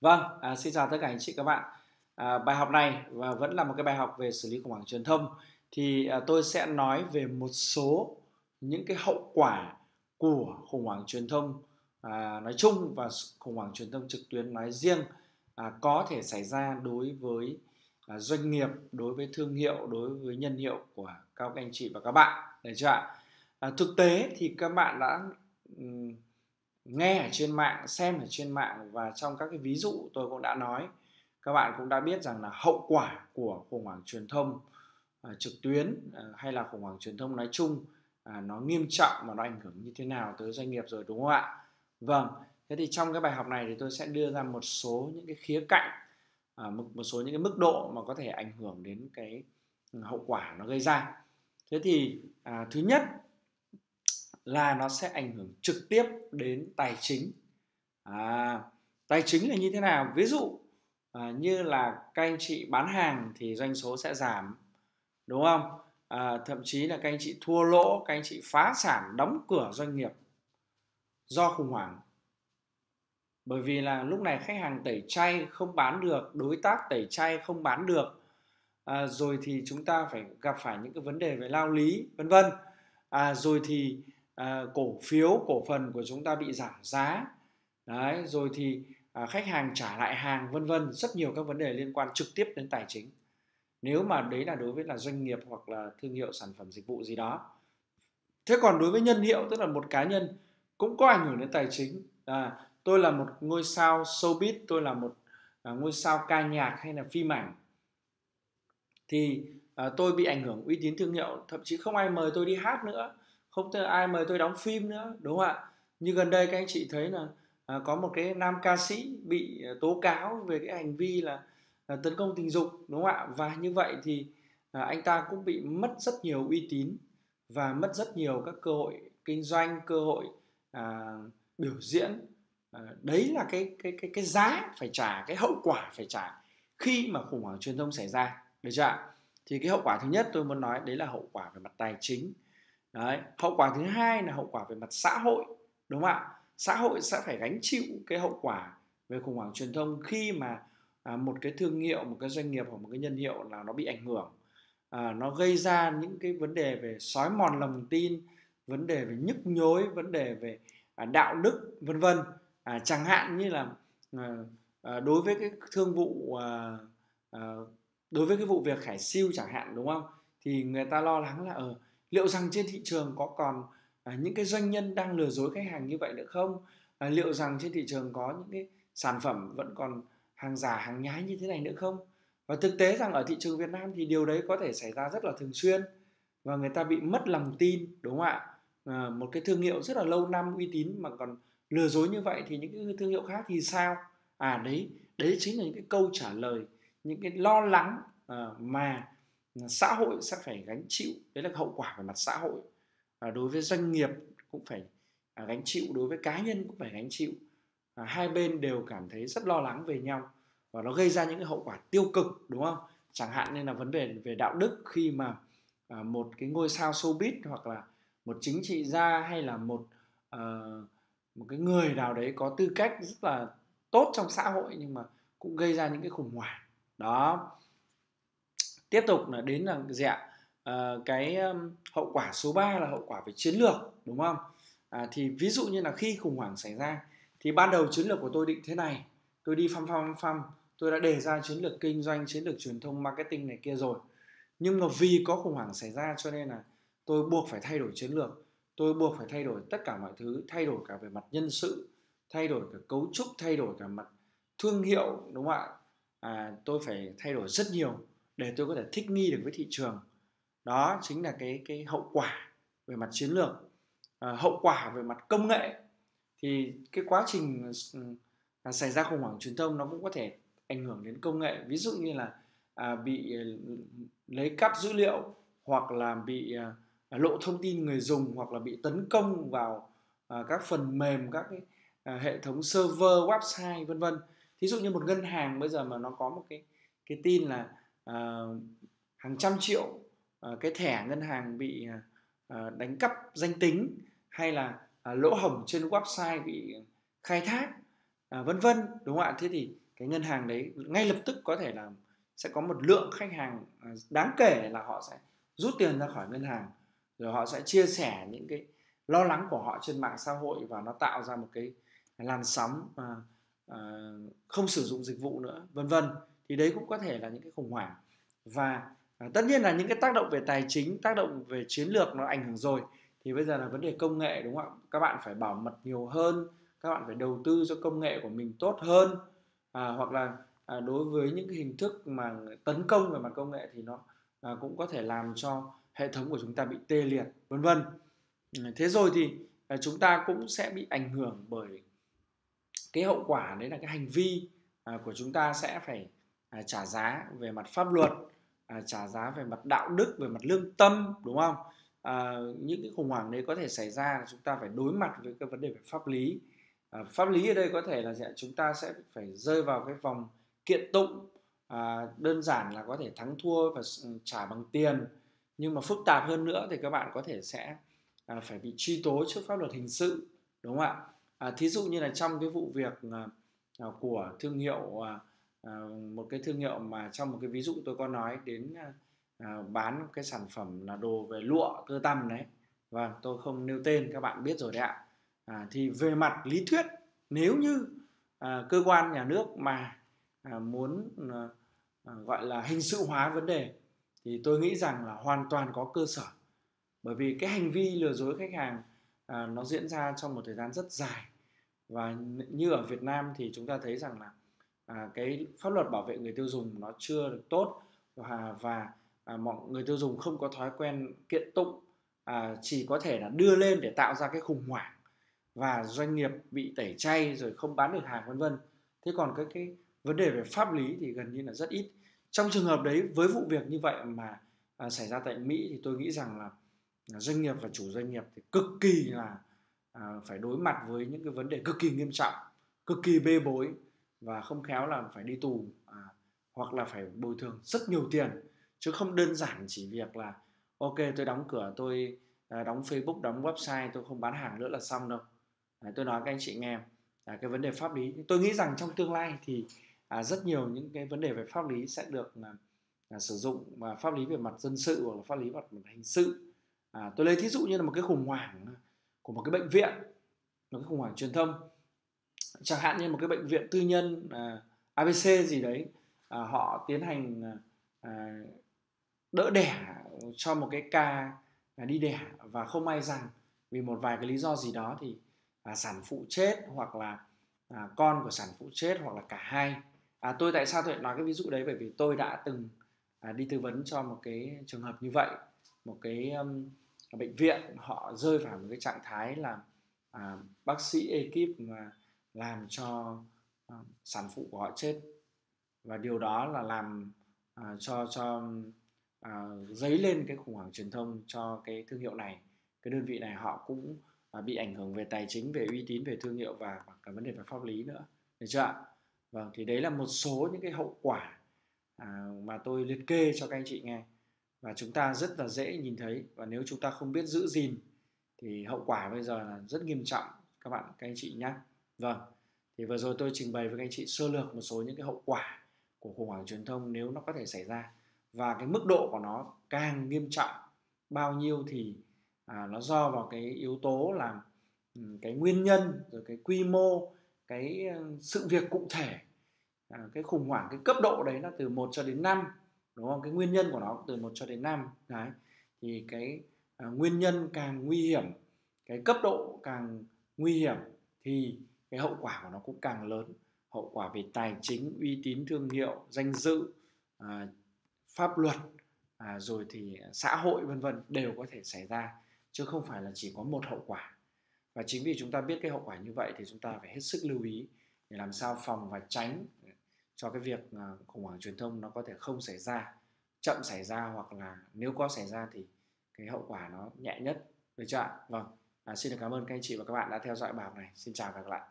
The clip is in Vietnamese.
Vâng, à, xin chào tất cả anh chị các bạn. À, bài học này và vẫn là một cái bài học về xử lý khủng hoảng truyền thông thì à, tôi sẽ nói về một số những cái hậu quả của khủng hoảng truyền thông à, nói chung và khủng hoảng truyền thông trực tuyến nói riêng à, có thể xảy ra đối với à, doanh nghiệp, đối với thương hiệu, đối với nhân hiệu của các anh chị và các bạn, được chưa ạ? À, thực tế thì các bạn đã um, nghe ở trên mạng xem ở trên mạng và trong các cái ví dụ tôi cũng đã nói. Các bạn cũng đã biết rằng là hậu quả của khủng hoảng truyền thông uh, trực tuyến uh, hay là khủng hoảng truyền thông nói chung uh, nó nghiêm trọng và nó ảnh hưởng như thế nào tới doanh nghiệp rồi đúng không ạ? Vâng thế thì trong cái bài học này thì tôi sẽ đưa ra một số những cái khía cạnh một, một số những cái mức độ mà có thể ảnh hưởng đến cái ừ, hậu quả nó gây ra. Thế thì à, thứ nhất là nó sẽ ảnh hưởng trực tiếp đến tài chính. À, tài chính là như thế nào? Ví dụ à, như là các anh chị bán hàng thì doanh số sẽ giảm đúng không? À, thậm chí là các anh chị thua lỗ các anh chị phá sản đóng cửa doanh nghiệp do khủng hoảng. Bởi vì là lúc này khách hàng tẩy chay không bán được đối tác tẩy chay không bán được à, rồi thì chúng ta phải gặp phải những cái vấn đề về lao lý vân vân. À, rồi thì à, cổ phiếu cổ phần của chúng ta bị giảm giá. Đấy rồi thì à, khách hàng trả lại hàng vân vân rất nhiều các vấn đề liên quan trực tiếp đến tài chính. Nếu mà đấy là đối với là doanh nghiệp hoặc là thương hiệu sản phẩm dịch vụ gì đó. Thế còn đối với nhân hiệu tức là một cá nhân cũng có ảnh hưởng đến tài chính. À, tôi là một ngôi sao showbiz tôi là một à, ngôi sao ca nhạc hay là phim ảnh. Thì à, tôi bị ảnh hưởng uy tín thương hiệu thậm chí không ai mời tôi đi hát nữa không thể ai mời tôi đóng phim nữa đúng không ạ? Như gần đây các anh chị thấy là à, có một cái nam ca sĩ bị à, tố cáo về cái hành vi là là tấn công tình dục đúng không ạ? Và như vậy thì à, anh ta cũng bị mất rất nhiều uy tín và mất rất nhiều các cơ hội kinh doanh cơ hội à, biểu diễn. À, đấy là cái cái cái cái giá phải trả cái hậu quả phải trả khi mà khủng hoảng truyền thông xảy ra được chưa ạ? Thì cái hậu quả thứ nhất tôi muốn nói đấy là hậu quả về mặt tài chính đấy hậu quả thứ hai là hậu quả về mặt xã hội đúng không ạ? Xã hội sẽ phải gánh chịu cái hậu quả về khủng hoảng truyền thông khi mà à, một cái thương hiệu một cái doanh nghiệp hoặc một cái nhân hiệu là nó bị ảnh hưởng. À, nó gây ra những cái vấn đề về sói mòn lòng tin vấn đề về nhức nhối vấn đề về à, đạo đức vân vân. À, chẳng hạn như là à, à, đối với cái thương vụ à, à, đối với cái vụ việc khải siêu chẳng hạn đúng không? Thì người ta lo lắng là ở ờ, liệu rằng trên thị trường có còn à, những cái doanh nhân đang lừa dối khách hàng như vậy nữa không? À, liệu rằng trên thị trường có những cái sản phẩm vẫn còn hàng giả hàng nhái như thế này nữa không? Và thực tế rằng ở thị trường Việt Nam thì điều đấy có thể xảy ra rất là thường xuyên và người ta bị mất lòng tin đúng không ạ? À, một cái thương hiệu rất là lâu năm uy tín mà còn lừa dối như vậy thì những cái thương hiệu khác thì sao? À đấy đấy chính là những cái câu trả lời những cái lo lắng à, mà xã hội sẽ phải gánh chịu đấy là hậu quả về mặt xã hội. À, đối với doanh nghiệp cũng phải à, gánh chịu đối với cá nhân cũng phải gánh chịu. À, hai bên đều cảm thấy rất lo lắng về nhau và nó gây ra những cái hậu quả tiêu cực đúng không? Chẳng hạn như là vấn đề về đạo đức khi mà à, một cái ngôi sao showbiz hoặc là một chính trị gia hay là một à, một cái người nào đấy có tư cách rất là tốt trong xã hội nhưng mà cũng gây ra những cái khủng hoảng. Đó tiếp tục là đến là gì ạ? À, cái um, hậu quả số 3 là hậu quả về chiến lược đúng không? À, thì ví dụ như là khi khủng hoảng xảy ra thì ban đầu chiến lược của tôi định thế này. Tôi đi phăm phăm phăm. Tôi đã đề ra chiến lược kinh doanh chiến lược truyền thông marketing này kia rồi. Nhưng mà vì có khủng hoảng xảy ra cho nên là tôi buộc phải thay đổi chiến lược. Tôi buộc phải thay đổi tất cả mọi thứ thay đổi cả về mặt nhân sự thay đổi cả cấu trúc thay đổi cả mặt thương hiệu đúng không ạ? À, tôi phải thay đổi rất nhiều để tôi có thể thích nghi được với thị trường. Đó chính là cái cái hậu quả về mặt chiến lược à, hậu quả về mặt công nghệ. Thì cái quá trình à, xảy ra khủng hoảng truyền thông nó cũng có thể ảnh hưởng đến công nghệ. Ví dụ như là à, bị ừ, lấy cắp dữ liệu hoặc là bị à, lộ thông tin người dùng hoặc là bị tấn công vào à, các phần mềm các cái à, hệ thống server website vân vân. Thí dụ như một ngân hàng bây giờ mà nó có một cái cái tin là Ờ, hàng trăm triệu uh, cái thẻ ngân hàng bị uh, đánh cắp danh tính hay là uh, lỗ hổng trên website bị khai thác uh, vân vân đúng không ạ? Thế thì cái ngân hàng đấy ngay lập tức có thể là sẽ có một lượng khách hàng đáng kể là họ sẽ rút tiền ra khỏi ngân hàng rồi họ sẽ chia sẻ những cái lo lắng của họ trên mạng xã hội và nó tạo ra một cái làn sóng mà uh, không sử dụng dịch vụ nữa vân vân thì đấy cũng có thể là những cái khủng hoảng. Và à, tất nhiên là những cái tác động về tài chính tác động về chiến lược nó ảnh hưởng rồi. Thì bây giờ là vấn đề công nghệ đúng không ạ? Các bạn phải bảo mật nhiều hơn các bạn phải đầu tư cho công nghệ của mình tốt hơn. À, hoặc là à, đối với những cái hình thức mà tấn công về mặt công nghệ thì nó à, cũng có thể làm cho hệ thống của chúng ta bị tê liệt vân vân. Ừ, thế rồi thì à, chúng ta cũng sẽ bị ảnh hưởng bởi cái hậu quả đấy là cái hành vi à, của chúng ta sẽ phải à, trả giá về mặt pháp luật à, trả giá về mặt đạo đức về mặt lương tâm đúng không? À, những cái khủng hoảng đấy có thể xảy ra chúng ta phải đối mặt với cái vấn đề về pháp lý. À, pháp lý ở đây có thể là chúng ta sẽ phải rơi vào cái vòng kiện tụng à, đơn giản là có thể thắng thua và ừ, trả bằng tiền. Nhưng mà phức tạp hơn nữa thì các bạn có thể sẽ à, phải bị truy tố trước pháp luật hình sự đúng không ạ? À, thí dụ như là trong cái vụ việc à, à của thương hiệu à, Ờ, một cái thương hiệu mà trong một cái ví dụ tôi có nói đến ờ, ờ, bán cái sản phẩm là đồ về lụa cơ tăm đấy. Và tôi không nêu tên các bạn biết rồi đấy ạ. À, thì về mặt lý thuyết nếu như à, cơ quan nhà nước mà à, muốn à, à, gọi là hình sự hóa vấn đề thì tôi nghĩ rằng là hoàn toàn có cơ sở. Bởi vì cái hành vi lừa dối khách hàng à, nó diễn ra trong một thời gian rất dài. Và như ở Việt Nam thì chúng ta thấy rằng là à, cái pháp luật bảo vệ người tiêu dùng nó chưa được tốt và và à, mọi người tiêu dùng không có thói quen kiện tụng à, chỉ có thể là đưa lên để tạo ra cái khủng hoảng và doanh nghiệp bị tẩy chay rồi không bán được hàng vân vân. Thế còn cái cái vấn đề về pháp lý thì gần như là rất ít. Trong trường hợp đấy với vụ việc như vậy mà à, xảy ra tại Mỹ thì tôi nghĩ rằng là doanh nghiệp và chủ doanh nghiệp thì cực kỳ là à, phải đối mặt với những cái vấn đề cực kỳ nghiêm trọng cực kỳ bê bối và không khéo là phải đi tù à, hoặc là phải bồi thường rất nhiều tiền chứ không đơn giản chỉ việc là ok tôi đóng cửa tôi à, đóng Facebook đóng website tôi không bán hàng nữa là xong đâu. À, tôi nói các anh chị nghe à, cái vấn đề pháp lý. Tôi nghĩ rằng trong tương lai thì à, rất nhiều những cái vấn đề về pháp lý sẽ được à, à, sử dụng và pháp lý về mặt dân sự hoặc là pháp lý về mặt hình sự. À, tôi lấy thí dụ như là một cái khủng hoảng à, của một cái bệnh viện một cái khủng hoảng truyền thông chẳng hạn như một cái bệnh viện tư nhân à, ABC gì đấy à, họ tiến hành à, đỡ đẻ cho một cái ca à, đi đẻ và không may rằng vì một vài cái lý do gì đó thì à, sản phụ chết hoặc là à, con của sản phụ chết hoặc là cả hai. À, tôi tại sao tôi lại nói cái ví dụ đấy? Bởi vì tôi đã từng à, đi tư vấn cho một cái trường hợp như vậy. Một cái um, bệnh viện họ rơi vào một cái trạng thái là à, bác sĩ ekip mà làm cho ờ, sản phụ của họ chết. Và điều đó là làm à, cho cho à, dấy lên cái khủng hoảng truyền thông cho cái thương hiệu này. Cái đơn vị này họ cũng à, bị ảnh hưởng về tài chính về uy tín về thương hiệu và, và cả vấn đề về pháp lý nữa. Được chưa ạ? Vâng thì đấy là một số những cái hậu quả à, mà tôi liệt kê cho các anh chị nghe. Và chúng ta rất là dễ nhìn thấy. Và nếu chúng ta không biết giữ gìn thì hậu quả bây giờ là rất nghiêm trọng. Các bạn các anh chị nhé vâng thì vừa rồi tôi trình bày với các anh chị sơ lược một số những cái hậu quả của khủng hoảng truyền thông nếu nó có thể xảy ra. Và cái mức độ của nó càng nghiêm trọng bao nhiêu thì à, nó do vào cái yếu tố là ừ, cái nguyên nhân rồi cái quy mô cái ờ, sự việc cụ thể. À, cái khủng hoảng cái cấp độ đấy là từ 1 cho đến 5 đúng không? Cái nguyên nhân của nó từ 1 cho đến 5 đấy. Thì cái à, nguyên nhân càng nguy hiểm cái cấp độ càng nguy hiểm thì cái hậu quả của nó cũng càng lớn. Hậu quả về tài chính uy tín thương hiệu danh dự à, pháp luật à, rồi thì xã hội vân vân đều có thể xảy ra chứ không phải là chỉ có một hậu quả. Và chính vì chúng ta biết cái hậu quả như vậy thì chúng ta phải hết sức lưu ý để làm sao phòng và tránh cho cái việc à, khủng hoảng truyền thông nó có thể không xảy ra chậm xảy ra hoặc là nếu có xảy ra thì cái hậu quả nó nhẹ nhất. Được chưa ạ? Vâng. À, xin được cảm ơn các anh chị và các bạn đã theo dõi bài học này. Xin chào và gặp lại.